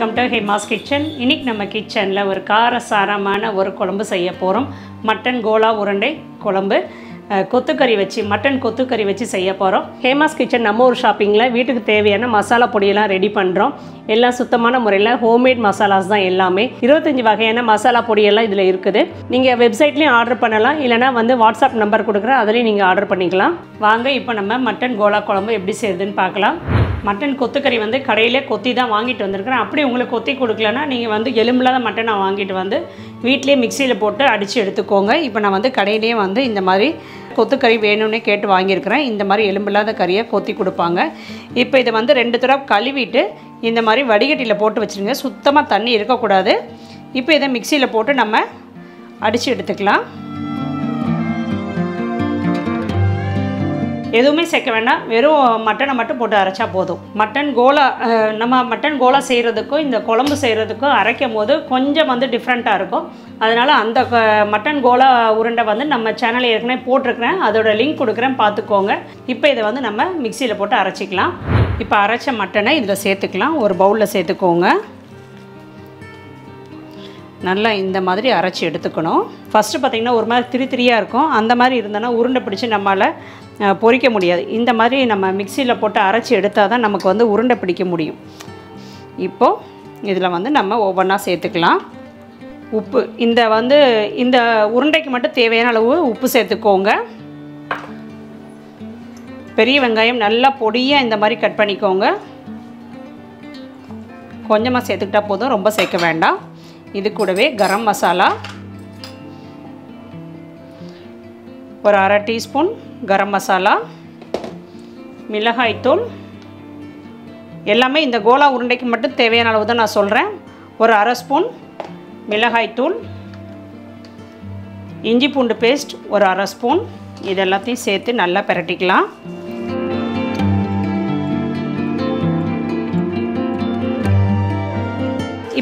Welcome to Hema's kitchen இன்றைக்கி நம்ம கிச்சனில் ஒரு காரசாரமான ஒரு குழம்பு செய்ய போகிறோம் மட்டன் கோலா உருண்டை குழம்பு. கொத்துக்கறி வச்சு மட்டன் கொத்துக்கறி வச்சு செய்ய போகிறோம் ஹேமாஸ் கிச்சன் நம்ம ஒரு ஷாப்பிங்கில் வீட்டுக்கு தேவையான மசாலா பொடியெல்லாம் ரெடி பண்ணுறோம் எல்லாம் சுத்தமான முறையில் ஹோம்மேட் மசாலாஸ் தான் எல்லாமே. இருபத்தஞ்சி வகையான மசாலா பொடியெல்லாம் இதில் இருக்குது. நீங்கள் வெப்சைட்லேயும் ஆர்டர் பண்ணலாம். இல்லைனா வந்து வாட்ஸ்அப் நம்பர் கொடுக்குறேன். அதுலேயும் நீங்கள் ஆர்டர் பண்ணிக்கலாம். வாங்க இப்போ நம்ம மட்டன் கோலா குழம்பு எப்படி செய்யுதுன்னு பார்க்கலாம். மட்டன் கொத்துக்கறி வந்து கடையில் கொத்தி தான் வாங்கிட்டு வந்திருக்கிறேன். அப்படி உங்களுக்கு கொத்தி கொடுக்கலன்னா நீங்கள் வந்து எலும்பில்லாத மட்டனை வாங்கிட்டு வந்து வீட்டிலே மிக்சியில் போட்டு அடித்து எடுத்துக்கோங்க. இப்போ நான் வந்து கடையிலே வந்து இந்த மாதிரி கொத்துக்கறி வேணும்னே கேட்டு வாங்கியிருக்கிறேன். இந்த மாதிரி எலும்பில்லாத கறியை கொத்தி கொடுப்பாங்க. இப்போ இதை வந்து ரெண்டு தடவை கழுவிட்டு இந்த மாதிரி வடிகட்டியில் போட்டு வச்சுருங்க. சுத்தமாக தண்ணி இருக்கக்கூடாது. இப்போ இதை மிக்சியில் போட்டு நம்ம அடித்து எடுத்துக்கலாம். எதுவுமே சேர்க்க வேண்டாம். வெறும் மட்டனை மட்டும் போட்டு அரைச்சா போதும். மட்டன் கோலா நம்ம மட்டன் கோலா செய்கிறதுக்கும் இந்த குழம்பு செய்கிறதுக்கும் அரைக்கும் போது கொஞ்சம் வந்து டிஃப்ரெண்ட்டாக இருக்கும். அதனால் அந்த மட்டன் கோலா உருண்டை வந்து நம்ம சேனலில் ஏற்கனவே போட்டிருக்கிறேன். அதோட லிங்க் கொடுக்குறேன். பார்த்துக்கோங்க. இப்போ இதை வந்து நம்ம மிக்சியில் போட்டு அரைச்சிக்கலாம். இப்போ அரைச்ச மட்டனை இதில் சேர்த்துக்கலாம். ஒரு பவுலில் சேர்த்துக்கோங்க. நல்லா இந்த மாதிரி அரைச்சி எடுத்துக்கணும். ஃபஸ்ட்டு பார்த்திங்கன்னா ஒரு மாதிரி திரி திரியாக இருக்கும். அந்த மாதிரி இருந்தோன்னா உருண்டை பிடிச்சி நம்மளால் பொறிக்க பொரிக்க முடியாது. இந்த மாதிரி நம்ம மிக்சியில் போட்டு அரைச்சி எடுத்தால் தான் நமக்கு வந்து உருண்டை பிடிக்க முடியும். இப்போது இதில் வந்து நம்ம ஒவ்வொன்றா சேர்த்துக்கலாம். உப்பு இந்த வந்து இந்த உருண்டைக்கு மட்டும் தேவையான அளவு உப்பு சேர்த்துக்கோங்க. பெரிய வெங்காயம் நல்லா பொடியாக இந்த மாதிரி கட் பண்ணிக்கோங்க. கொஞ்சமாக சேர்த்துக்கிட்டா போதும் ரொம்ப சேர்க்க வேண்டாம். இது கூடவே கரம் மசாலா. ஒரு அரை டீஸ்பூன் கரம் மசாலா மிளகாய்த்தூள் எல்லாமே இந்த கோலா உருண்டைக்கு மட்டும் தேவையான அளவு தான் நான் சொல்கிறேன் ஒரு அரை ஸ்பூன் மிளகாய்த்தூள் இஞ்சி பூண்டு பேஸ்ட் ஒரு அரை ஸ்பூன். இது எல்லாத்தையும் சேர்த்து நல்லா பிரட்டிக்கலாம்.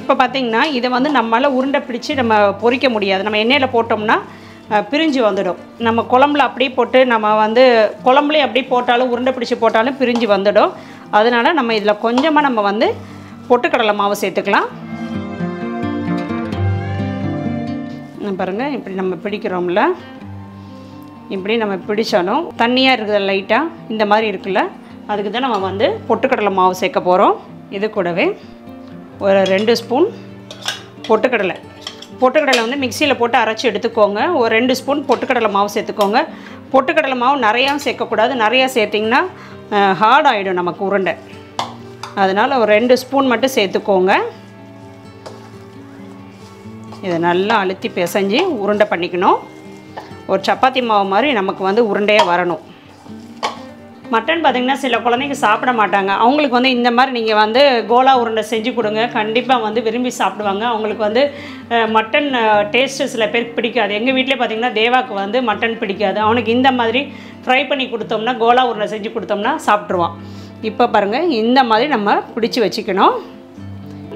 இப்போ பார்த்திங்கன்னா இதை வந்து நம்மளால் உருண்டை பிடிச்சி நம்ம பொரிக்க முடியாது. நம்ம எண்ணெயில் போட்டோம்னா பிரிஞ்சு வந்துடும். நம்ம குழம்புல அப்படியே போட்டு நம்ம வந்து குழம்புலேயே அப்படியே போட்டாலும் உருண்டை பிடிச்சி போட்டாலும் பிரிஞ்சு வந்துடும். அதனால் நம்ம இதில் கொஞ்சமாக நம்ம வந்து பொட்டுக்கடலை மாவு சேர்த்துக்கலாம். பாருங்கள் இப்படி நம்ம பிடிக்கிறோம்ல. இப்படி நம்ம பிடிச்சாலும் தண்ணியாக இருக்குது லைட்டாக இந்த மாதிரி இருக்குல்ல. அதுக்கு தான் நம்ம வந்து பொட்டுக்கடலை மாவு சேர்க்க போகிறோம் இது கூடவே ஒரு ரெண்டு ஸ்பூன் பொட்டுக்கடலை. பொட்டுக்கடலை வந்து மிக்சியில் போட்டு அரைச்சி எடுத்துக்கோங்க. ஒரு ரெண்டு ஸ்பூன் பொட்டுக்கடலை மாவு சேர்த்துக்கோங்க. பொட்டுக்கடலை மாவு நிறையா சேர்க்கக்கூடாது. நிறையா சேர்த்திங்கன்னா ஹார்ட் ஆகிடும் நமக்கு உருண்டை. அதனால் ஒரு ரெண்டு ஸ்பூன் மட்டும் சேர்த்துக்கோங்க. இதை நல்லா அழுத்தி பிசைஞ்சு உருண்டை பண்ணிக்கணும். ஒரு சப்பாத்தி மாவு மாதிரி நமக்கு வந்து உருண்டையாக வரணும். மட்டன் பார்த்திங்கன்னா சில குழந்தைங்க சாப்பிட மாட்டாங்க. அவங்களுக்கு வந்து இந்த மாதிரி நீங்கள் வந்து கோலா உருண்டை செஞ்சு கொடுங்க. கண்டிப்பாக வந்து விரும்பி சாப்பிடுவாங்க. அவங்களுக்கு வந்து மட்டன் டேஸ்ட்டு சில பேருக்கு பிடிக்காது. எங்கள் வீட்டிலே பார்த்திங்கன்னா தேவாக்கு வந்து மட்டன் பிடிக்காது. அவனுக்கு இந்த மாதிரி ஃப்ரை பண்ணி கொடுத்தோம்னா கோலா உருண்டை செஞ்சு கொடுத்தோம்னா சாப்பிட்ருவான் இப்போ பாருங்கள் இந்த மாதிரி நம்ம பிடிச்சி வச்சுக்கணும்.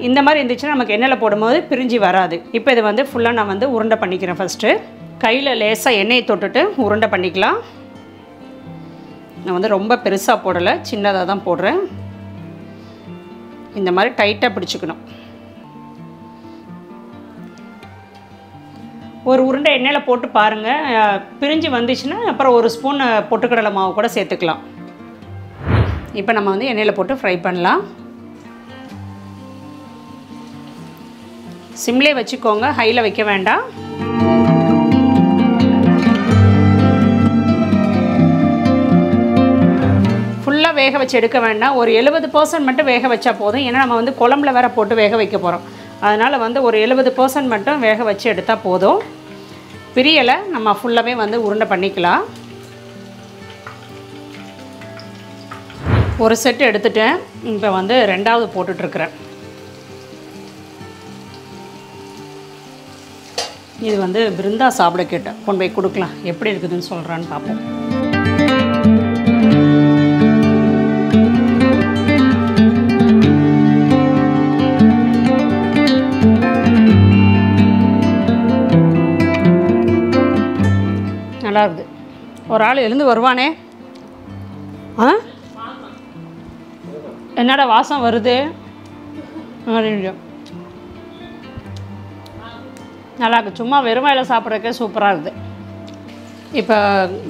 இந்த மாதிரி இருந்துச்சுன்னா நமக்கு எண்ணெயில் போடும்போது பிரிஞ்சு வராது. இப்போ இதை வந்து ஃபுல்லாக நான் வந்து உருண்டை பண்ணிக்கிறேன் ஃபஸ்ட்டு கையில் லேசாக எண்ணெயை தொட்டுட்டு உருண்டை பண்ணிக்கலாம். நான் வந்து ரொம்ப பெருசாக போடலை சின்னதாக தான் போடுறேன். இந்த மாதிரி டைட்டாக பிடிச்சிக்கணும். ஒரு உருண்டை எண்ணெயில் போட்டு பாருங்கள் பிரிஞ்சு வந்துச்சுன்னா அப்புறம் ஒரு ஸ்பூன் பொட்டுக்கடலை மாவு கூட சேர்த்துக்கலாம். இப்போ நம்ம வந்து எண்ணெயில் போட்டு ஃப்ரை பண்ணலாம். சிம்லே வச்சுக்கோங்க ஹையில் வைக்க வேண்டாம். ஃபுல்லாக வேக வச்சு எடுக்க வேண்டாம். ஒரு எழுபது பர்சன்ட் மட்டும் வேக வச்சா போதும். ஏன்னா நம்ம வந்து குழம்புல வேற போட்டு வேக வைக்க போகிறோம் அதனால் வந்து ஒரு எழுபது பர்சன்ட் மட்டும் வேக வச்சு எடுத்தால் போதும். பிரியலை நம்ம ஃபுல்லாகவே வந்து உருண்டை பண்ணிக்கலாம். ஒரு செட்டு எடுத்துட்டேன். இப்போ வந்து ரெண்டாவது போட்டுட்ருக்குறேன். இது வந்து பிருந்தா சாப்பிட கேட்டேன். கொண்டு போய் கொடுக்கலாம். எப்படி இருக்குதுன்னு சொல்கிறான்னு பார்ப்போம். நல்லா இருக்குது ஒரு ஆள் எழுந்து வருவானே. ஆ? என்னடா வாசம் வருது? அப்படின்ட்டு. நல்லா இருக்கு சும்மா வெறும் வயலில் சாப்பிட்றதுக்கே சூப்பராக இருக்குது. இப்போ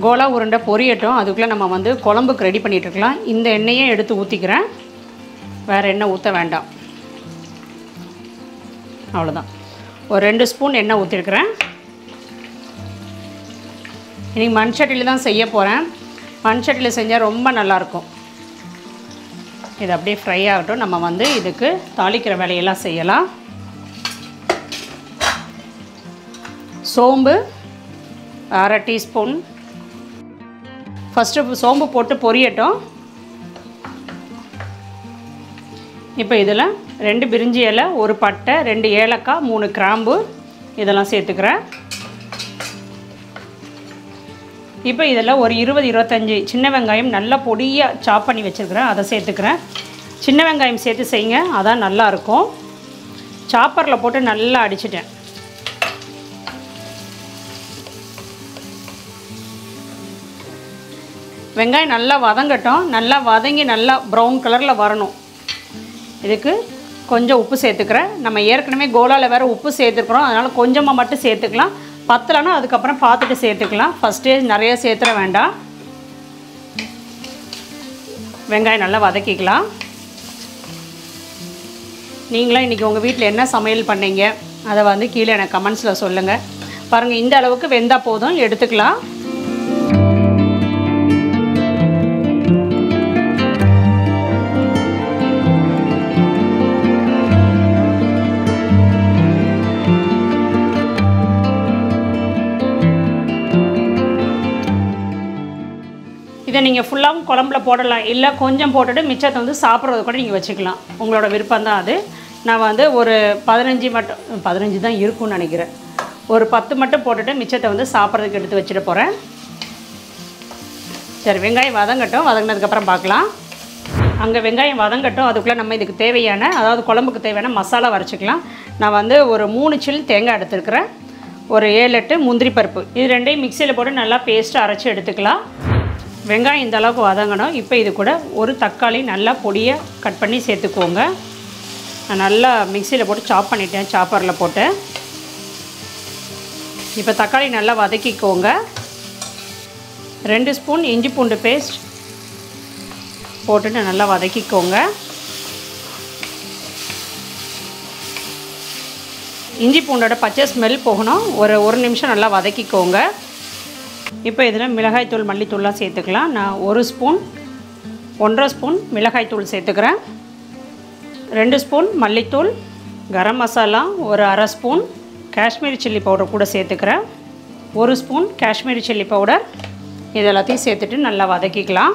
கோலா உருண்டை பொரியட்டும். அதுக்குள்ளே நம்ம வந்து குழம்புக்கு ரெடி பண்ணிகிட்ருக்கலாம் இருக்கலாம். இந்த எண்ணெயே எடுத்து ஊற்றிக்கிறேன் வேறு எண்ணெய் ஊற்ற வேண்டாம். அவ்வளோதான் ஒரு ரெண்டு ஸ்பூன் எண்ணெய் ஊற்றிருக்கிறேன் இன்றைக்கி மண் சட்டியில் தான் செய்ய போகிறேன் மண் சட்டியில் செஞ்சால் ரொம்ப நல்லாயிருக்கும். இது அப்படியே ஃப்ரை ஆகட்டும். நம்ம வந்து இதுக்கு தாளிக்கிற வேலையெல்லாம் செய்யலாம். சோம்பு அரை டீஸ்பூன். ஃபஸ்ட்டு சோம்பு போட்டு பொரியட்டும். இப்போ இதில் ரெண்டு பிரிஞ்சி இலை ஒரு பட்டை ரெண்டு ஏலக்காய் மூணு கிராம்பு இதெல்லாம் சேர்த்துக்கிறேன். இப்போ இதில் ஒரு இருபது இருபத்தஞ்சி சின்ன வெங்காயம் நல்லா பொடியாக சாப் பண்ணி வச்சுருக்கிறேன். அதை சேர்த்துக்கிறேன். சின்ன வெங்காயம் சேர்த்து செய்யுங்க. அதான் நல்லாயிருக்கும் சாப்பரில் போட்டு நல்லா அடிச்சிட்டேன். வெங்காயம் நல்லா வதங்கட்டும். நல்லா வதங்கி நல்லா ப்ரௌன் கலரில் வரணும். இதுக்கு கொஞ்சம் உப்பு சேர்த்துக்கிறேன். நம்ம ஏற்கனவே கோலாவில் வேறு உப்பு சேர்த்துக்கிறோம் அதனால் கொஞ்சமாக மட்டும் சேர்த்துக்கலாம். பத்தலைன்னா அதுக்கப்புறம் பார்த்துட்டு சேர்த்துக்கலாம். ஃபஸ்ட்டே நிறைய சேர்த்துற வேண்டாம். வெங்காயம் நல்லா வதக்கிக்கலாம். நீங்களாம் இன்றைக்கி உங்கள் வீட்டில் என்ன சமையல் பண்ணீங்க? அதை வந்து கீழே எனக்கு கமெண்ட்ஸில் சொல்லுங்கள் பாருங்கள் இந்த அளவுக்கு வெந்தால் போதும். எடுத்துக்கலாம். இதை நீங்கள் ஃபுல்லாகவும் குழம்புல போடலாம். இல்லை கொஞ்சம் போட்டுட்டு மிச்சத்தை வந்து சாப்பிட்றது கூட நீங்கள் வச்சுக்கலாம். உங்களோட விருப்பம் தான் அது. நான் வந்து ஒரு பதினஞ்சு மட்டும் பதினஞ்சு தான் இருக்கும்னு நினைக்கிறேன். ஒரு பத்து மட்டும் போட்டுட்டு மிச்சத்தை வந்து சாப்பிட்றதுக்கு எடுத்து வச்சுட்டு போகிறேன் சரி வெங்காயம் வதங்கட்டும். வதங்கினதுக்கப்புறம் பார்க்கலாம். அங்கே வெங்காயம் வதங்கட்டும். அதுக்குள்ளே நம்ம இதுக்கு தேவையான அதாவது குழம்புக்கு தேவையான மசாலா வரைச்சிக்கலாம் நான் வந்து ஒரு மூணு சில் தேங்காய் எடுத்துருக்கிறேன். ஒரு ஏழு எட்டு முந்திரி பருப்பு. இது ரெண்டையும் மிக்சியில் போட்டு நல்லா பேஸ்ட்டு அரைச்சி எடுத்துக்கலாம். வெங்காயம் இந்த அளவுக்கு வதங்கணும். இப்போ இது கூட ஒரு தக்காளி நல்லா பொடியை கட் பண்ணி சேர்த்துக்கோங்க. நான் நல்லா மிக்சியில் போட்டு சாப் பண்ணிட்டேன் சாப்பரில் போட்டு. இப்போ தக்காளி நல்லா வதக்கிக்கோங்க. ரெண்டு ஸ்பூன் இஞ்சி பூண்டு பேஸ்ட் போட்டுட்டு நல்லா வதக்கிக்கோங்க. இஞ்சி பூண்டோட பச்சை ஸ்மெல் போகணும். ஒரு ஒரு நிமிஷம் நல்லா வதக்கிக்கோங்க. இப்போ இதில் மிளகாய்த்தூள் மல்லித்தூள்லாம் சேர்த்துக்கலாம். நான் ஒரு ஸ்பூன் ஒன்றரை ஸ்பூன் மிளகாய்த்தூள் சேர்த்துக்கிறேன். ரெண்டு ஸ்பூன் மல்லித்தூள் கரம் மசாலா ஒரு அரை ஸ்பூன் காஷ்மீரி சில்லி பவுடர் கூட சேர்த்துக்கிறேன். ஒரு ஸ்பூன் காஷ்மீரி சில்லி பவுடர். இது எல்லாத்தையும் சேர்த்துட்டு நல்லா வதக்கிக்கலாம்.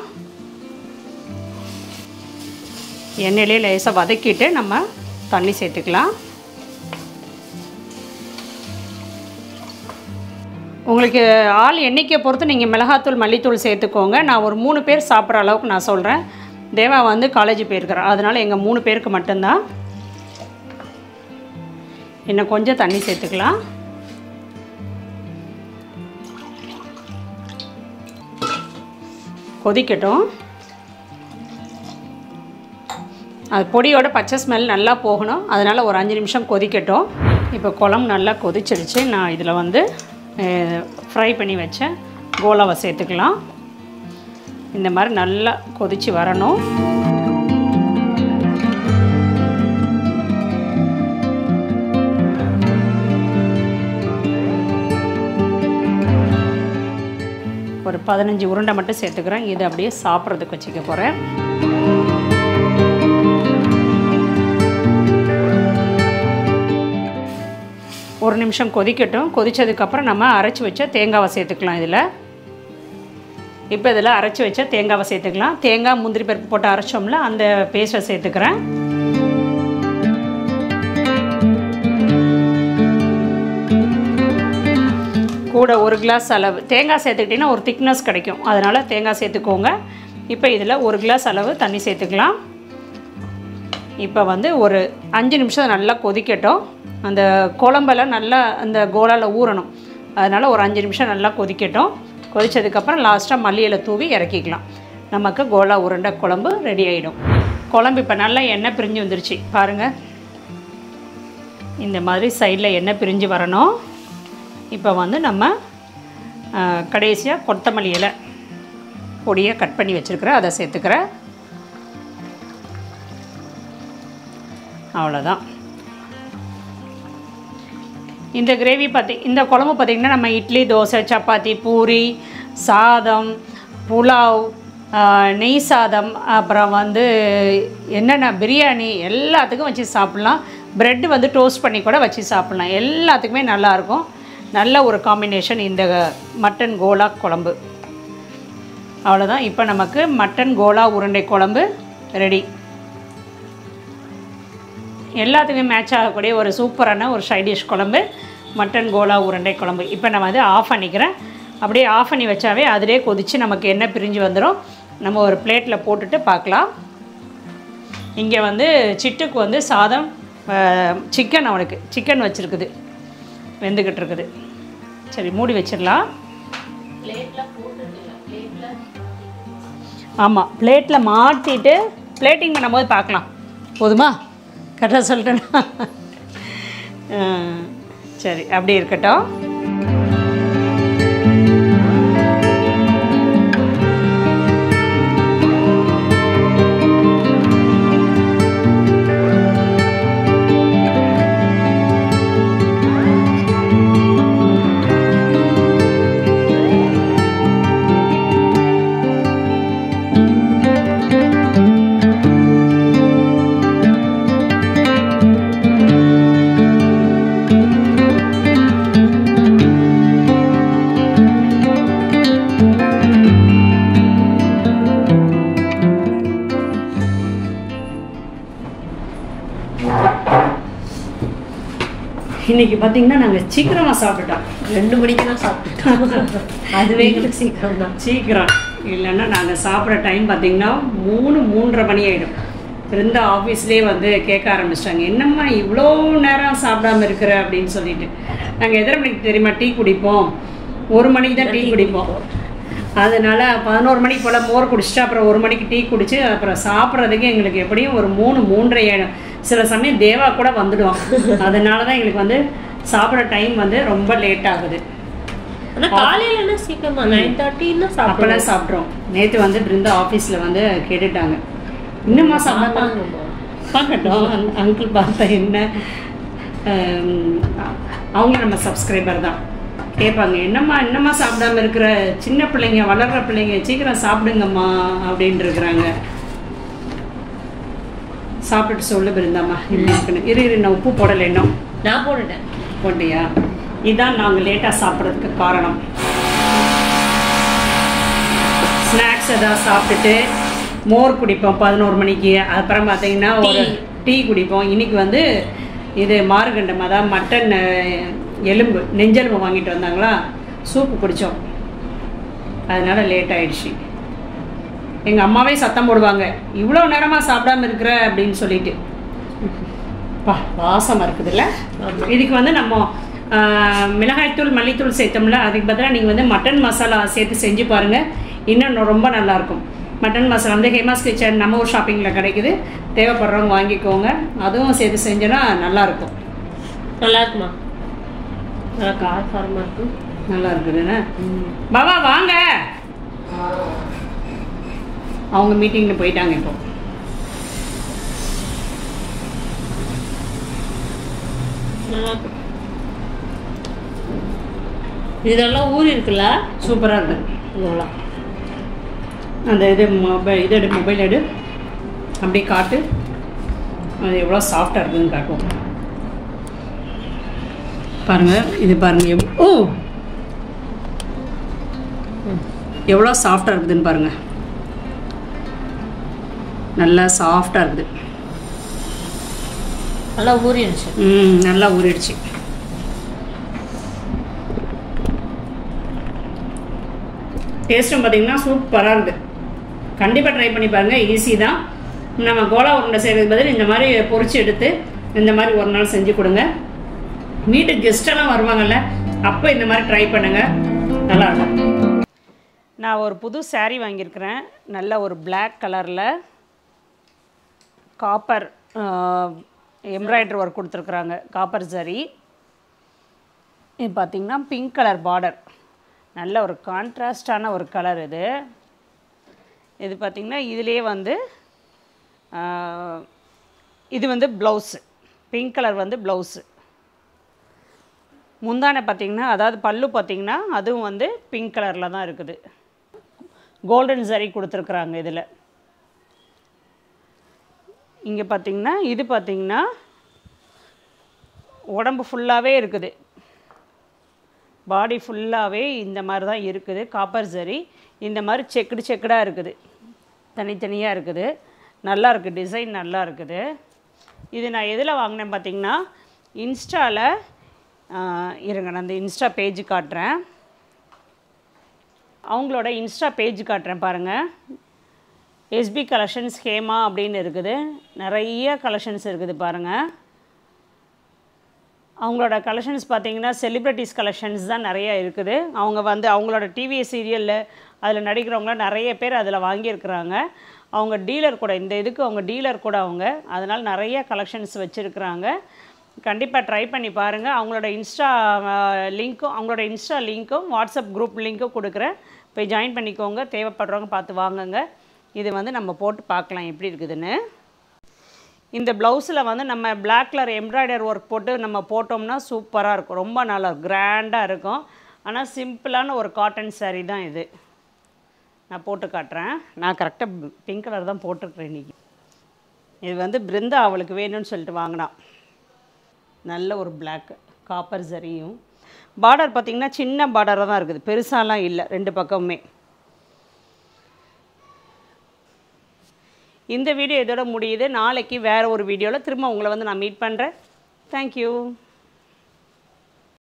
எண்ணெயிலே லேசாக வதக்கிட்டு நம்ம தண்ணி சேர்த்துக்கலாம். உங்களுக்கு ஆள் எண்ணிக்கையை பொறுத்து நீங்கள் மிளகாத்தூள் மல்லித்தூள் சேர்த்துக்கோங்க. நான் ஒரு மூணு பேர் சாப்பிட்ற அளவுக்கு நான் சொல்கிறேன் தேவா வந்து காலேஜ் போயிருக்கிறேன் அதனால் எங்கள் மூணு பேருக்கு மட்டும்தான். இன்னும் கொஞ்சம் தண்ணி சேர்த்துக்கலாம். கொதிக்கட்டும். அது பொடியோட பச்சை ஸ்மெல் நல்லா போகணும். அதனால் ஒரு அஞ்சு நிமிஷம் கொதிக்கட்டும். இப்போ குழம்பு நல்லா கொதிச்சிடுச்சு நான் இதில் வந்து ஃப்ரை பண்ணி வச்ச கோலாவை சேர்த்துக்கலாம். இந்த மாதிரி நல்லா கொதித்து வரணும். ஒரு பதினஞ்சு உருண்டை மட்டும் சேர்த்துக்கிறேன். இது அப்படியே சாப்பிட்றதுக்கு வச்சுக்க போகிறேன் ஒரு நிமிஷம் கொதிக்கட்டும். கொதித்ததுக்கப்புறம் நம்ம அரைச்சி வச்ச தேங்காவை சேர்த்துக்கலாம் இதில். இப்போ இதில் அரைச்சி வச்ச தேங்காவை சேர்த்துக்கலாம். தேங்காய் முந்திரி பருப்பு போட்டு அரைச்சோம்ல அந்த பேஸ்ட்டை சேர்த்துக்கிறேன். கூட ஒரு கிளாஸ் அளவு. தேங்காய் சேர்த்துக்கிட்டிங்கன்னா ஒரு திக்னஸ் கிடைக்கும். அதனால் தேங்காய் சேர்த்துக்கோங்க. இப்போ இதில் ஒரு கிளாஸ் அளவு தண்ணி சேர்த்துக்கலாம். இப்போ வந்து ஒரு அஞ்சு நிமிஷம் நல்லா கொதிக்கட்டும். அந்த குழம்பெல்லாம் நல்லா அந்த கோலாவில் ஊறணும். அதனால் ஒரு அஞ்சு நிமிஷம் நல்லா கொதிக்கட்டும். கொதித்ததுக்கப்புறம் லாஸ்ட்டாக மல்லியில் தூவி இறக்கிக்கலாம். நமக்கு கோலா உருண்டை குழம்பு ரெடி ஆகிடும் குழம்பு இப்போ நல்லா எண்ணெய் பிரிஞ்சு வந்துருச்சு. பாருங்கள் இந்த மாதிரி சைடில் எண்ணெய் பிரிஞ்சு வரணும். இப்போ வந்து நம்ம கடைசியாக கொத்தமல்லி இலை பொடியை கட் பண்ணி வச்சுருக்கிறேன் அதை சேர்த்துக்கிறேன் அவ்வளோதான் இந்த கிரேவி பார்த்தி இந்த குழம்பு பார்த்திங்கன்னா நம்ம இட்லி தோசை சப்பாத்தி பூரி சாதம் புலாவ் நெய் சாதம் அப்புறம் வந்து என்னென்ன பிரியாணி எல்லாத்துக்கும் வச்சு சாப்பிட்லாம். ப்ரெட் வந்து டோஸ்ட் பண்ணி கூட வச்சு சாப்பிட்லாம். எல்லாத்துக்குமே நல்லாயிருக்கும் நல்ல ஒரு காம்பினேஷன் இந்த மட்டன் கோலா குழம்பு. அவ்வளோதான் இப்போ நமக்கு மட்டன் கோலா உருண்டை குழம்பு ரெடி எல்லாத்துக்குமே மேட்ச் ஆகக்கூடிய ஒரு சூப்பரான ஒரு சைடிஷ் குழம்பு. மட்டன் கோலா உருண்டை குழம்பு. இப்போ நான் வந்து ஆஃப் பண்ணிக்கிறேன். அப்படியே ஆஃப் பண்ணி வச்சாவே அதிலே கொதித்து நமக்கு எண்ணெய் பிரிஞ்சு வந்துடும் நம்ம ஒரு பிளேட்டில் போட்டுட்டு பார்க்கலாம். இங்கே வந்து சிட்டுக்கு வந்து சாதம் சிக்கன் அவனுக்கு. சிக்கன் வச்சுருக்குது. வெந்துக்கிட்டு இருக்குது. சரி மூடி வச்சிடலாம். ஆமாம் பிளேட்டில் மாட்டிட்டு பிளேட்டிங் பண்ணும்போது பார்க்கலாம். போதுமா? கரெக்டாக சொல்லிட்டேன்னா ஆ, சரி அப்படி இருக்கட்டும். இன்னைக்கு பார்த்தீங்கன்னா நாங்கள் சீக்கிரமாக சாப்பிட்டுட்டோம். ரெண்டு மணிக்கு தான் சாப்பிட்டோம் அதுவே எங்களுக்கு சீக்கிரம் தான் சீக்கிரம். இல்லைன்னா நாங்கள் சாப்பிட்ற டைம் பார்த்தீங்கன்னா மூணு மூன்றரை மணி ஆகிடும் இருந்த ஆஃபீஸ்லேயே வந்து கேட்க ஆரம்பிச்சிட்டாங்க. என்னம்மா இவ்வளோ நேரம் சாப்பிடாம இருக்கிற அப்படின்னு சொல்லிட்டு. நாங்கள் எத்தனை மணிக்கு தெரியுமா டீ குடிப்போம்? ஒரு மணிக்கு தான் டீ குடிப்போம். அதனால பதினோரு மணிக்கு போல் மோர் குடிச்சிட்டு அப்புறம் ஒரு மணிக்கு டீ குடிச்சு அப்புறம் சாப்பிட்றதுக்கு எங்களுக்கு எப்படியும் ஒரு மூணு மூன்றரை ஆயிடும். சில சமயம் தேவா கூட வந்துடுவோம் அதனால தான் எங்களுக்கு வந்து சாப்பிட்ற டைம் வந்து ரொம்ப லேட் ஆகுது. ஆனா காலையில என்ன சீக்கிரமா நைன் தேர்ட்டின்னு அப்பெல்லாம் சாப்பிட்றோம். நேற்று வந்து பிருந்தா ஆஃபீஸில் வந்து கேட்டுட்டாங்க. இன்னுமா சாப்பிடாம பார்க்கட்டும். அங்கிள் பார்த்தா என்ன? அவங்க நம்ம சப்ஸ்கிரைபர் தான். கேட்பாங்க என்னம்மா என்னம்மா சாப்பிடாம இருக்கிற? சின்ன பிள்ளைங்க வளர்ற பிள்ளைங்க சீக்கிரம் சாப்பிடுங்கம்மா அப்படின்னு இருக்கிறாங்க. சாப்பிட்டுட்டு சொல்லு பிருந்தாம்மா என்ன இருக்குன்னு இரு இரு நான் உப்பு போடலை இன்னும். நான் போட்டுட்டேன். போட்டியா? இதான் நாங்கள் லேட்டாக சாப்பிட்றதுக்கு காரணம். ஸ்நாக்ஸ் ஏதாவது சாப்பிட்டுட்டு மோர் குடிப்போம் பதினோரு மணிக்கு. அப்புறம் பார்த்தீங்கன்னா ஒரு டீ குடிப்போம். இன்னைக்கு வந்து இது மார்கண்டம் அதாவது மட்டன் எலும்பு நெஞ்செலும்பு வாங்கிட்டு வந்தாங்களா? சூப்பு குடித்தோம் அதனால லேட் ஆயிடுச்சு. எங்கள் அம்மாவே சத்தம் போடுவாங்க. இவ்வளோ நேரமாக சாப்பிடாம இருக்கிற அப்படின்னு சொல்லிட்டு. பா வாசமாக இருக்குதுல்ல? இதுக்கு வந்து நம்ம மிளகாய்த்தூள் மல்லித்தூள் சேர்த்தோம்ல அதுக்கு பதிலாக நீங்கள் வந்து மட்டன் மசாலா சேர்த்து செஞ்சு பாருங்கள் இன்னும் ரொம்ப நல்லாயிருக்கும் மட்டன் மசாலா வந்து ஹேமாஸ் கிச்சன் நம்ம ஊர் ஷாப்பிங்கில் கிடைக்குது. தேவைப்படுறவங்க வாங்கிக்கோங்க. அதுவும் சேர்த்து செஞ்சோன்னா நல்லாயிருக்கும் நல்லா இருக்குமா? நல்லா காரசாரமா இருக்கு நல்லா இருக்குதுண்ணே பாபா வாங்க. அவங்க மீட்டிங்கில் போயிட்டாங்க இப்போ. இதெல்லாம் ஊறி இருக்குல்ல? சூப்பராக இருக்குது இதெல்லாம் அந்த இது மொபைல் இது எடு மொபைல் எடு. அப்படியே காட்டு. அது எவ்வளோ சாஃப்டாக இருக்குதுன்னு காட்டும் பாருங்க இது பாருங்க எவ்- ஓ! எவ்வளோ சாஃப்டாக இருக்குதுன்னு பாருங்க. நல்லா சாஃப்டாக இருக்குது. நல்லா ஊறிடுச்சு. ம் நல்லா ஊறிடுச்சு. டேஸ்ட்டும் பார்த்தீங்கன்னா சூப்பராக இருக்குது. கண்டிப்பாக ட்ரை பண்ணி பாருங்கள் ஈஸி தான். நம்ம கோலா உருண்டை செய்கிறதுக்கு பதில் இந்த மாதிரி பொரிச்சு எடுத்து இந்த மாதிரி ஒரு நாள் செஞ்சு கொடுங்க. வீட்டுக்கு கெஸ்டெல்லாம் வருவாங்கல்ல அப்போ இந்த மாதிரி ட்ரை பண்ணுங்கள் நல்லாயிருக்கும் நான் ஒரு புது saree வாங்கியிருக்கிறேன். நல்ல ஒரு Black கலரில் காப்பர் எம்ப்ராய்டரி ஒர்க் கொடுத்துருக்குறாங்க. காப்பர் ஜரி. இது பார்த்திங்கன்னா பிங்க் கலர் பார்டர் நல்ல ஒரு கான்ட்ராஸ்டான ஒரு கலர் இது. இது பார்த்திங்கன்னா இதுலேயே வந்து இது வந்து ப்ளவுஸு பிங்க் கலர் வந்து ப்ளவுஸு முந்தானை பார்த்திங்கன்னா அதாவது பல்லு பார்த்திங்கன்னா அதுவும் வந்து பிங்க் கலரில் தான் இருக்குது. கோல்டன் சரி கொடுத்துருக்குறாங்க இதில். இங்கே பார்த்தீங்கன்னா இது பார்த்திங்கன்னா உடம்பு ஃபுல்லாகவே இருக்குது. பாடி ஃபுல்லாகவே இந்த மாதிரி தான் இருக்குது. காப்பர் சரி இந்த மாதிரி செக்குடு செக்குடாக இருக்குது. தனித்தனியாக இருக்குது. நல்லா இருக்குது டிசைன் நல்லா இருக்குது. இது நான் எதில் வாங்கினேன் பார்த்தீங்கன்னா இன்ஸ்டாவில் இருங்க நான் அந்த இன்ஸ்டா பேஜ் காட்டுறேன். அவங்களோட இன்ஸ்டா பேஜ் காட்டுறேன் பாருங்கள் எஸ்பி கலெக்ஷன்ஸ் ஹேமா அப்படின்னு இருக்குது. நிறைய கலெக்ஷன்ஸ் இருக்குது பாருங்கள் அவங்களோட கலெக்ஷன்ஸ் பார்த்தீங்கன்னா செலிப்ரிட்டிஸ் கலெக்ஷன்ஸ் தான் நிறைய இருக்குது. அவங்க வந்து அவங்களோட டிவி சீரியலில் அதில் நடிக்கிறவங்க நிறைய பேர் அதில் வாங்கியிருக்கிறாங்க. அவங்க டீலர் கூட இந்த இதுக்கு அவங்க டீலர் கூட அவங்க அதனால் நிறைய கலெக்ஷன்ஸ் வச்சுருக்குறாங்க. கண்டிப்பாக ட்ரை பண்ணி பாருங்கள் அவங்களோட இன்ஸ்டா லிங்க்கும் அவங்களோட இன்ஸ்டா லிங்க்கும் வாட்ஸ்அப் குரூப் லிங்க்கும் கொடுக்குறேன். போய் ஜாயின் பண்ணிக்கோங்க. தேவைப்படுறவங்க பார்த்து வாங்குங்க. இது வந்து நம்ம போட்டு பார்க்கலாம் எப்படி இருக்குதுன்னு. இந்த ப்ளவுஸில் வந்து நம்ம பிளாக் கலர் எம்ப்ராய்டர் ஒர்க் போட்டு நம்ம போட்டோம்னா சூப்பராக இருக்கும். ரொம்ப நல்லா கிராண்டாக இருக்கும். ஆனால் சிம்பிளான ஒரு காட்டன் சாரீ தான் இது. நான் போட்டு காட்டுறேன். நான் கரெக்டாக பிங்க் கலர் தான் போட்டிருக்கிறேன் இன்றைக்கி இது வந்து பிருந்தா அவளுக்கு வேணும்னு சொல்லிட்டு வாங்கினான். நல்ல ஒரு பிளாக் காப்பர் சரியும் பார்டர் பார்த்திங்கன்னா சின்ன பார்டராக தான் இருக்குது. பெருசாலாம் இல்லை. ரெண்டு பக்கமுமே. இந்த வீடியோ இதோட முடியுது. நாளைக்கு வேறு ஒரு வீடியோவில் திரும்ப உங்களை வந்து நான் மீட் பண்ணுறேன் தேங்க்யூ